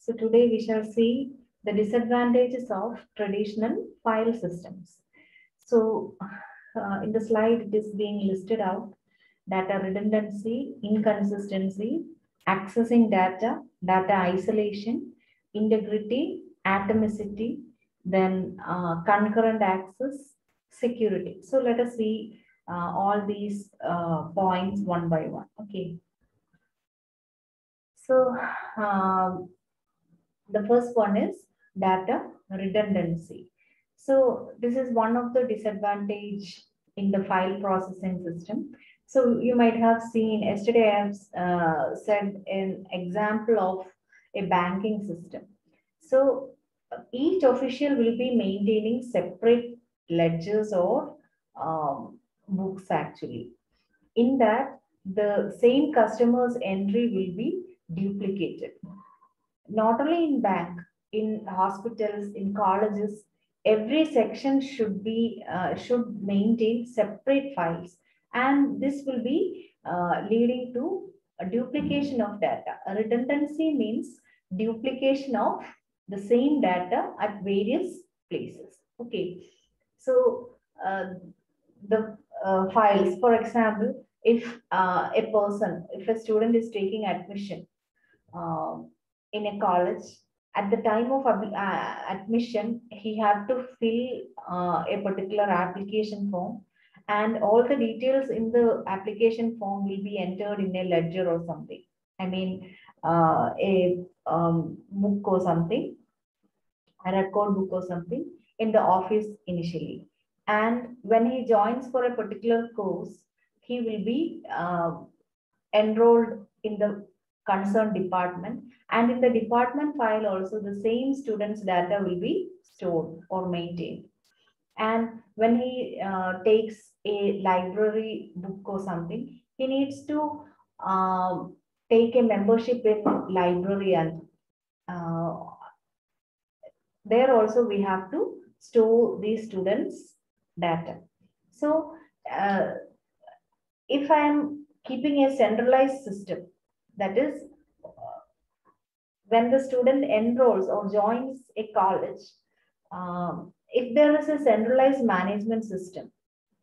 So today we shall see the disadvantages of traditional file systems. So uh, in the slide, it is being listed out data redundancy, inconsistency, accessing data, data isolation, integrity, atomicity, then uh, concurrent access, security. So let us see uh, all these uh, points one by one. Okay. So um, the first one is data redundancy. So this is one of the disadvantage in the file processing system. So you might have seen yesterday I have uh, said an example of a banking system. So each official will be maintaining separate ledgers or um, books actually. In that, the same customer's entry will be duplicated. Not only in bank, in hospitals, in colleges, every section should be uh, should maintain separate files, and this will be uh, leading to a duplication of data. A redundancy means duplication of the same data at various places. Okay, so uh, the uh, files, for example, if uh, a person, if a student is taking admission um, in a college, at the time of uh, admission, he have to fill uh, a particular application form and all the details in the application form will be entered in a ledger or something. I mean, uh, a um, book or something, a record book or something in the office initially. And when he joins for a particular course, he will be uh, enrolled in the concerned department. And in the department file also, the same student's data will be stored or maintained. And when he uh, takes a library book or something, he needs to um, take a membership in library and uh, there also we have to store these students data. So uh, if I am keeping a centralized system, that is uh, when the student enrolls or joins a college, um, if there is a centralized management system,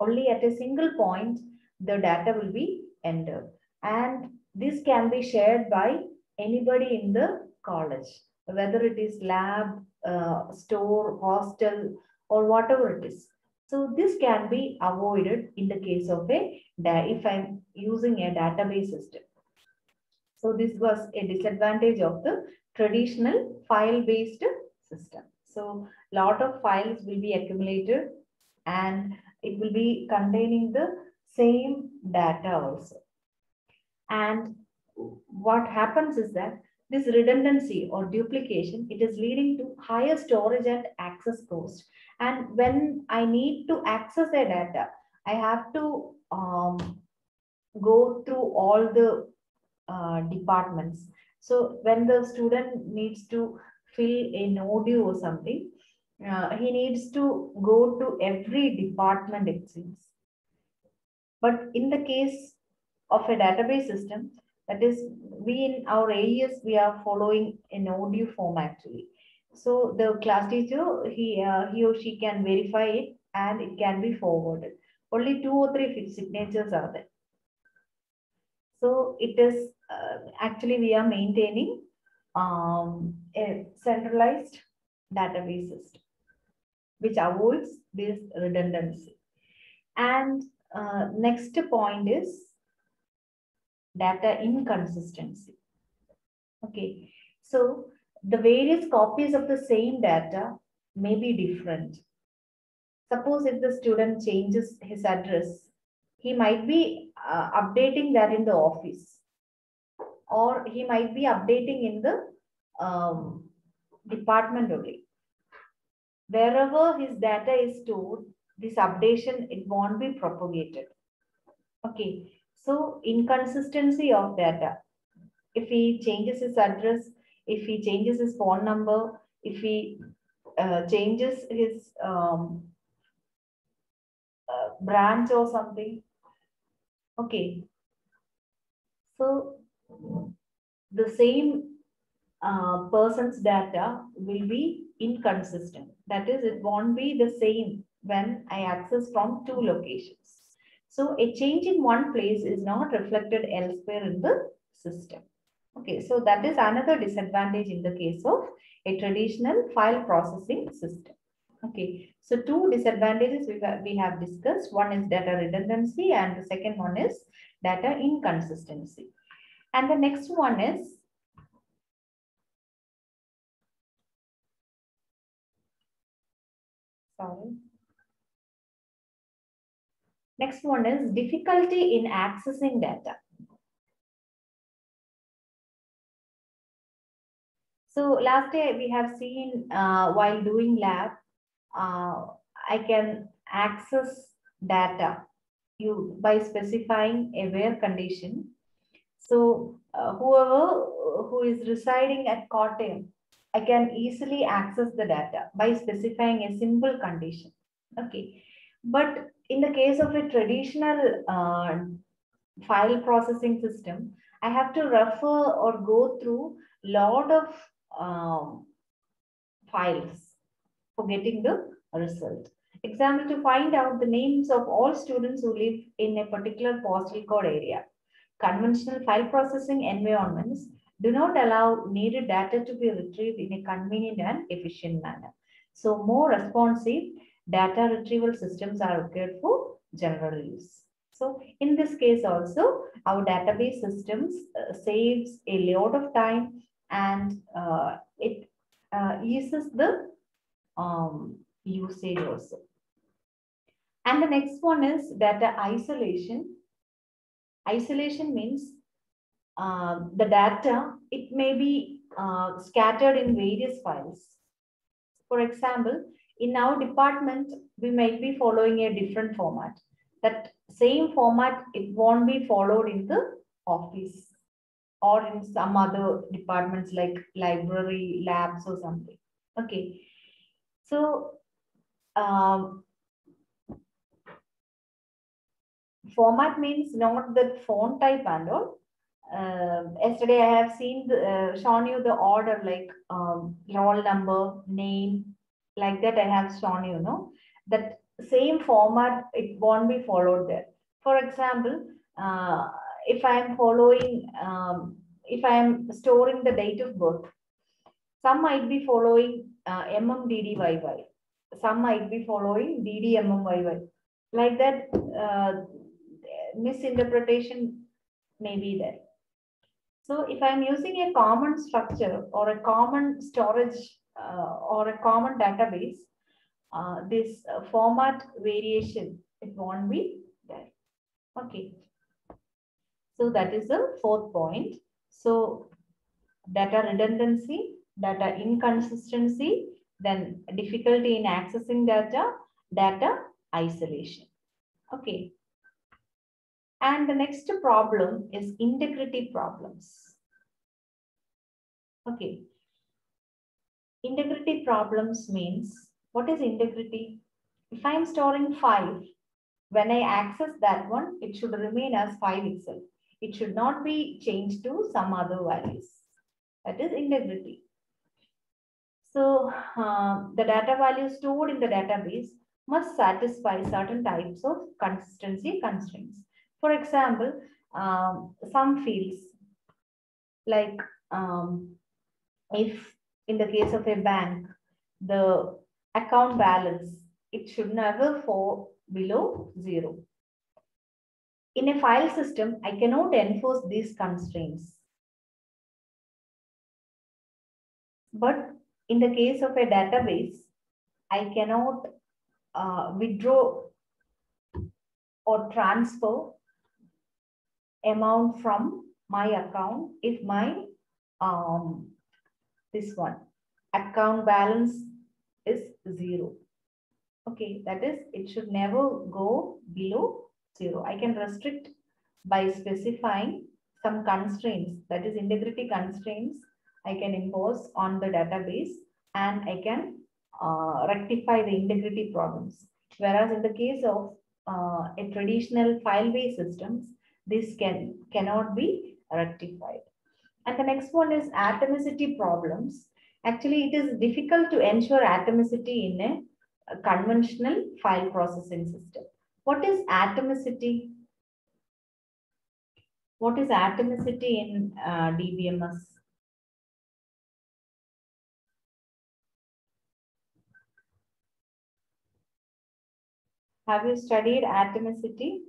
only at a single point, the data will be entered. And this can be shared by anybody in the college, whether it is lab, uh, store, hostel, or whatever it is. So this can be avoided in the case of a, if I'm using a database system. So this was a disadvantage of the traditional file-based system. So lot of files will be accumulated and it will be containing the same data also. And what happens is that this redundancy or duplication, it is leading to higher storage and access cost. And when I need to access a data, I have to um, go through all the uh, departments. So when the student needs to fill a nodule or something, uh, he needs to go to every department, it seems. But in the case of a database system, that is, we in our AES, we are following an audio form actually. So the class teacher, he, uh, he or she can verify it and it can be forwarded. Only two or three signatures are there. So it is uh, actually we are maintaining um, a centralized database system, which avoids this redundancy. And uh, next point is data inconsistency. Okay, so the various copies of the same data may be different. Suppose if the student changes his address, he might be uh, updating that in the office or he might be updating in the um, department only. Wherever his data is stored, this updation, it won't be propagated. Okay, so inconsistency of data. If he changes his address, if he changes his phone number, if he uh, changes his um, branch or something. Okay. So the same uh, person's data will be inconsistent. That is, it won't be the same when I access from two locations. So a change in one place is not reflected elsewhere in the system. Okay, so that is another disadvantage in the case of a traditional file processing system. Okay, so two disadvantages we have, we have discussed. One is data redundancy and the second one is data inconsistency. And the next one is sorry. Next one is difficulty in accessing data. So last day we have seen uh, while doing lab, uh, I can access data you by specifying a where condition. So uh, whoever who is residing at Kottayam, I can easily access the data by specifying a simple condition. Okay, but in the case of a traditional uh, file processing system, I have to refer or go through lot of um, files for getting the result. Example, to find out the names of all students who live in a particular postal code area. Conventional file processing environments do not allow needed data to be retrieved in a convenient and efficient manner. So more responsive data retrieval systems are required for general use. So in this case also, our database systems uh, saves a lot of time and uh, it uh, eases the um, usage also. And the next one is data isolation. Isolation means uh, the data, it may be uh, scattered in various files. For example, in our department, we might be following a different format. That same format, it won't be followed in the office or in some other departments like library, labs or something. Okay. So, um, format means not the font type and all. Uh, yesterday I have seen, the, uh, shown you the order like um, roll number, name, like that I have shown you, know, that same format, it won't be followed there. For example, uh, if I am following, um, if I am storing the date of birth, some might be following uh, MMDDYY. Some might be following DDMMYY. Like that, uh, misinterpretation may be there. So if I'm using a common structure or a common storage uh, or a common database, uh, this uh, format variation, it won't be there. Okay. So that is the fourth point. So data redundancy, data inconsistency, then difficulty in accessing data, data isolation. Okay. And the next problem is integrity problems. Okay. Integrity problems means, what is integrity? If I'm storing five, when I access that one, it should remain as five itself. It should not be changed to some other values. That is integrity. So uh, the data value stored in the database must satisfy certain types of consistency constraints. For example, um, some fields like um, if in the case of a bank, the account balance, it should never fall below zero. In a file system, I cannot enforce these constraints. But in the case of a database, I cannot uh, withdraw or transfer amount from my account if my um, this one account balance is zero. Okay, that is it should never go below zero. I can restrict by specifying some constraints that is integrity constraints I can impose on the database and I can uh, rectify the integrity problems. Whereas in the case of uh, a traditional file-based systems, this can cannot be rectified. And the next one is atomicity problems. Actually, it is difficult to ensure atomicity in a, a conventional file processing system. What is atomicity? What is atomicity in uh, DBMS? Have you studied atomicity?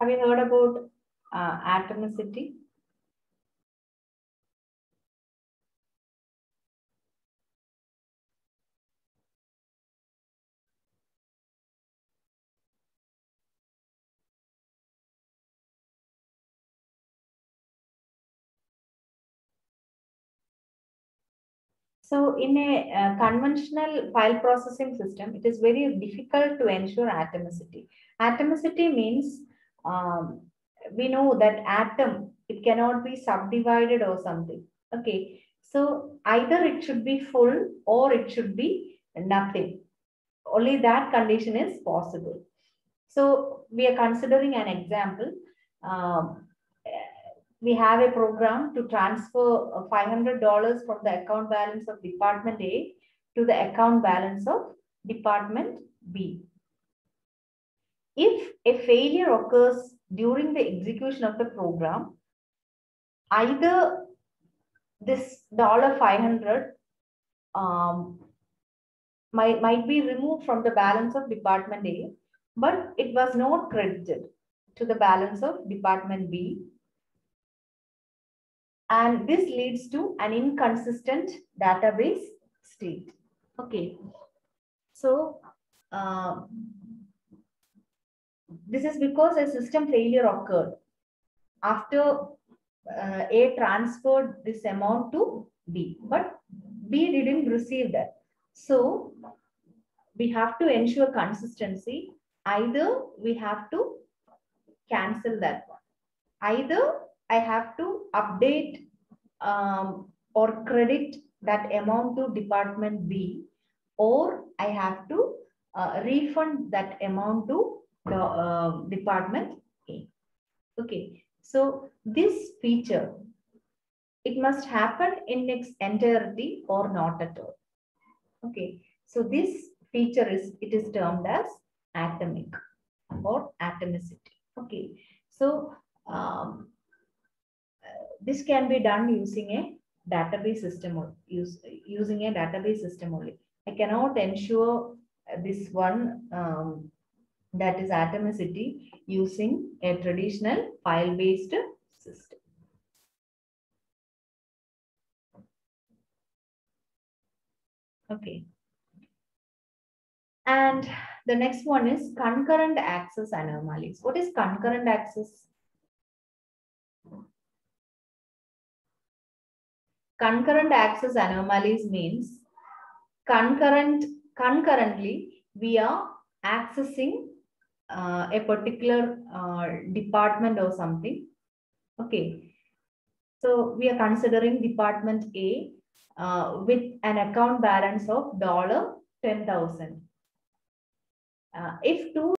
Have you heard about uh, atomicity? So in a uh, conventional file processing system, it is very difficult to ensure atomicity. Atomicity means um, we know that atom, it cannot be subdivided or something. Okay. So either it should be full or it should be nothing. Only that condition is possible. So we are considering an example. Um, we have a program to transfer $500 from the account balance of department A to the account balance of department B. If a failure occurs during the execution of the program, either this dollar $500 um, might, might be removed from the balance of department A, but it was not credited to the balance of department B and this leads to an inconsistent database state. Okay. So, uh, this is because a system failure occurred after uh, A transferred this amount to B, but B didn't receive that. So, we have to ensure consistency. Either we have to cancel that one. Either I have to update um, or credit that amount to department B, or I have to uh, refund that amount to the uh, department A. Okay, so this feature, it must happen in its entirety or not at all. Okay, so this feature is, it is termed as atomic or atomicity. Okay, so um, this can be done using a database system or use, using a database system only. I cannot ensure this one um, that is atomicity using a traditional file-based system. Okay. And the next one is concurrent access anomalies. What is concurrent access? Concurrent access anomalies means concurrent concurrently we are accessing uh, a particular uh, department or something. Okay. So we are considering department a uh, with an account balance of dollar 10000 uh, if two